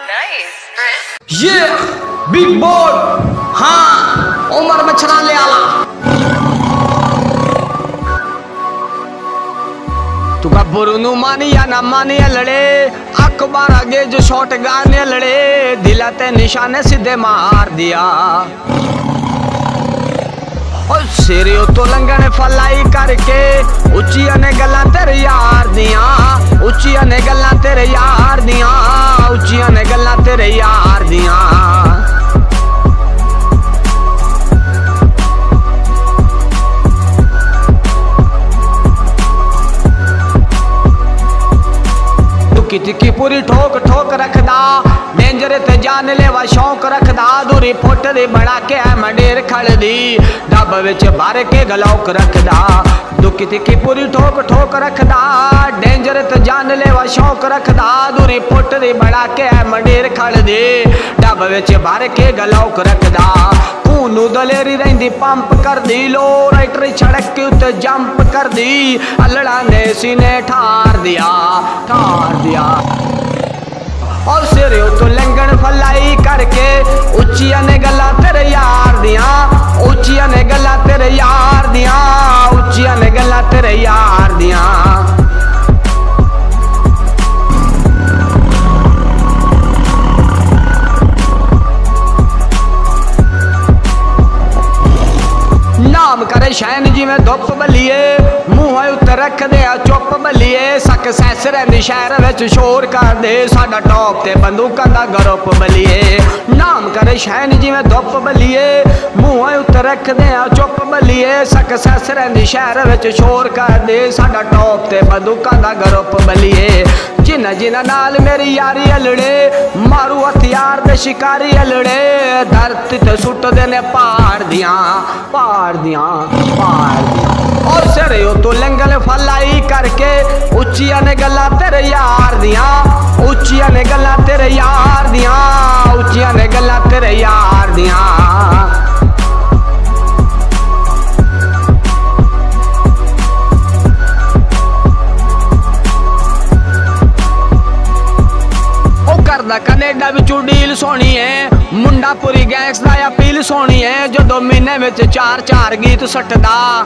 Nice. ये big board हाँ उमर मछरा ले आला तुका बुरुनु मानिया ना मानिया लड़े अखबार आगे जो शॉट गाने लड़े दिला ते निशाने सीधे मार दिया और सिरियो तो लंगन फलाई करके उचिया ने गल्ला तेरे यार दिया ਟਿੱਕੀ ਟਿੱਕੀ ਪੂਰੀ ਠੋਕ ਠੋਕ ਰੱਖਦਾ, ਡੇਂਜਰ ਤੇ ਜਾਨ ਲੈਵਾ ਸ਼ੌਂਕ ਰੱਖਦਾ ਦੂਰੀ ਫੁੱਟ ਦੇ ਬਣਾ ਕੇ ਮੰਡੇਰ ਖੜਦੀ, ਡੱਬ ਵਿੱਚ ਭਰ ਕੇ ਗਲੌਕ ਰੱਖਦਾ ਦੁੱਕੀ ਤਿੱਕੀ ਪੂਰੀ ਠੋਕ ਠੋਕ ਰੱਖਦਾ, ਡੇਂਜਰ ਤੇ ਜਾਨ ਲੈਵਾ ਸ਼ੌਂਕ ਰੱਖਦਾ ਦੂਰੀ ਫੁੱਟ ਦੇ ਬਣਾ ਕੇ ਮੰਡੇਰ ਖੜਦੀ, ਡੱਬ ਵਿੱਚ ਭਰ ਕੇ ਗਲੌਕ ਰੱਖਦਾ ਨੂੰ ਦਲੇਰੀ ਰਹਿੰਦੀ, ਪੰਪ ਕਰਦੀ ਲੋ ਰਾਈਟਰ ਛੜਕ ਉੱਤੇ ਜੰਪ ਕਰਦੀ। ਅਲੜਾ ਨੇ ਸੀਨੇ ਠਾਰ ਦਿਆ ਠਾਰ ਦਿਆ। ਔਰ ਸਿਰੇ ਉਤੋਂ ਲੰਗਣ ਫਲਾਈ ਕਰਕੇ ਉੱਚੀਆਂ ਨੇ ਗੱਲਾਂ ਤੇਰੇ ਯਾਰ ਦੀਆਂ, ਉੱਚੀਆਂ ਨੇ ਗੱਲਾਂ ਤੇਰੇ ਯਾਰ ਦੀਆਂ, ਉੱਚੀਆਂ ਨੇ ਗੱਲਾਂ ਤੇਰੇ ਯਾਰ ਪਰੇਸ਼ਾਨ ਜਿਵੇਂ ਧੁੱਪ ਬਲੀਏ ਮੂੰਹਾਂ ਉੱਤੇ ਰੱਖਦੇ ਆ ਚੁੱਪ ਬਲੀਏ ਸਕਸੈਸ ਰਹਿੰਦੀ ਸ਼ਹਿਰ ਵਿੱਚ ਸ਼ੋਰ ਕਰਦੇ, ਸਾਡਾ ਟੌਪ ਤੇ ਬੰਦੂਕਾਂ ਦਾ ਗਰੁੱਪ ਬਲੀਏ ਨਾਮ ਕਰੇ ਸ਼ੈਨ ਜਿਵੇਂ ਧੁੱਪ ਬਲੀਏ ਮੂੰਹਾਂ ਉੱਤੇ ਰੱਖਦੇ ਆ ਚੁੱਪ ਬਲੀਏ ਸਕਸੈਸ ਰਹਿੰਦੀ ਸ਼ਹਿਰ ਵਿੱਚ ਸ਼ੋਰ ਕਰਦੇ, ਸਾਡਾ ਟੌਪ ਤੇ ਬੰਦੂਕਾਂ ਦਾ ਗਰੁੱਪ ਬਲੀਏ ਜਿਨ੍ਹਾਂ ਜਿਨ੍ਹਾਂ ਨਾਲ ਮੇਰੀ ਯਾਰੀ ਅਲੜੇ, ਮਾਰੂ ਹਥਿਆਰ ਦੇ ਸ਼ਿਕਾਰੀ ਅਲੜੇ ਧਰਤੀ ਤੇ ਸੁੱਟਦੇ ਨੇ ਪਹਾੜ ਦੀਆਂ ਪਹਾੜ ਦੀਆਂ ਪਹਾੜ ਦੀਆਂ। ਔਰ ਸਿਰੇ ਤੋਂ ਲੰਗਲ ਫਲਾਈ ਕਰਕੇ, ਉੱਚੀਆਂ ਨੇ ਗੱਲਾਂ ਤੇਰੇ ਯਾਰ ਦੀਆਂ, ਉੱਚੀਆਂ ਨੇ ਗੱਲਾਂ ਤੇਰੇ ਯਾਰ ਦੀਆਂ, ਉੱਚੀਆਂ ਨੇ ਗੱਲਾਂ ਤੇਰੇ ਯਾਰ ਦੀਆਂ। ਉਹ ਕੈਨੇਡਾ ਵਿੱਚੋਂ ਡੀਲ ਸੋਹਣੀ ਐ ਮੁੰਡਾ ਪੂਰੀ ਗੈਂਗਸ ਦਾ ਅਪੀਲ ਸੋਹਣੀ ਐ ਜਦੋਂ ਮਹੀਨੇ ਵਿੱਚ ਚਾਰ ਚਾਰ ਗੀਤ ਸੱਟਦਾ।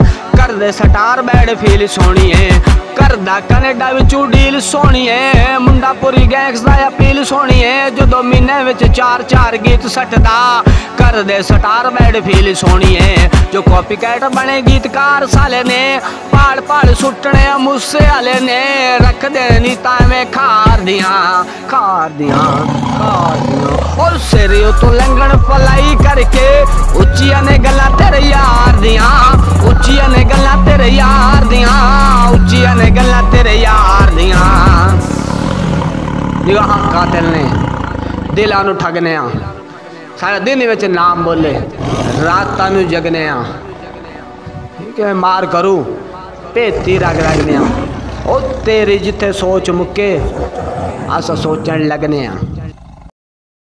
ਕਰਦੇ ਸਟਾਰ ਬੈਡ ਫੀਲ ਸੋਹਣੀ ਐ ਕਰਦਾ ਕੈਨੇਡਾ ਵਿੱਚੋਂ ਡੀਲ ਸੋਹਣੀ ਐ ਮੁੰਡਾ ਪੂਰੀ ਗੈਂਗਸ ਦਾ ਅਪੀਲ ਸੋਹਣੀ ਐ ਜਦੋਂ ਮਹੀਨੇ ਵਿੱਚ ਚਾਰ ਚਾਰ ਗੀਤ ਸੱਟਦਾ ਕਰਦੇ ਸਟਾਰ ਬੈਡ ਫੀਲ ਸੋਹਣੀ ਐ ਜੋ ਕਾਪੀ ਕੈਟ ਬਣੇ ਗੀਤਕਾਰ ਸਾਲੇ ਨੇ, ਪਾਲ ਪਾਲ ਸੁੱਟਣੇ ਮੁੱਸੇ ਵਾਲੇ ਨੇ। ਰੱਖਦੇ ਨਹੀਂ ਤਾਂ ਐਵੇਂ ਖਾਰ ਦੀਆਂ ਖਾਰ ਦੀਆਂ ਖਾਰ ਦੀਆਂ। ਉਹ ਸਿਰਿਓ ਤੋਂ ਲੰਘਣ ਫਲਾਈ ਕਰਕੇ, ਉੱਚੀਆਂ ਨੇ ਗੱਲਾਂ ਤੇਰੇ ਯਾਰ ਉੱਚੀਆਂ ਨੇ ਗੱਲਾਂ ਤੇਰੇ ਯਾਰ ਦੀਆਂ, ਉੱਚੀਆਂ ਨੇ ਗੱਲਾਂ ਤੇਰੇ ਯਾਰ ਦੀਆਂ। ਨਿਗਾਹਾਂ ਕਾਤਲ ਨੇ, ਦਿਲਾਂ ਨੂੰ ਠੱਗਨੇ ਆ। ਸਾਰਾ ਦਿਨ ਵਿੱਚ ਨਾਮ ਬੋਲੇ, ਰਾਤਾਂ ਨੂੰ ਜਗਨੇ ਆ। ਠੀਕ ਹੈ, ਮਾਰ ਕਰੂ, ਭੇਤੀ ਰਗ ਰਗਨੇ ਆ। ਉਹ ਤੇਰੀ ਜਿੱਥੇ ਸੋਚ ਮੁੱਕੇ, ਅਸਾਂ ਸੋਚਣ ਲੱਗਨੇ ਆ।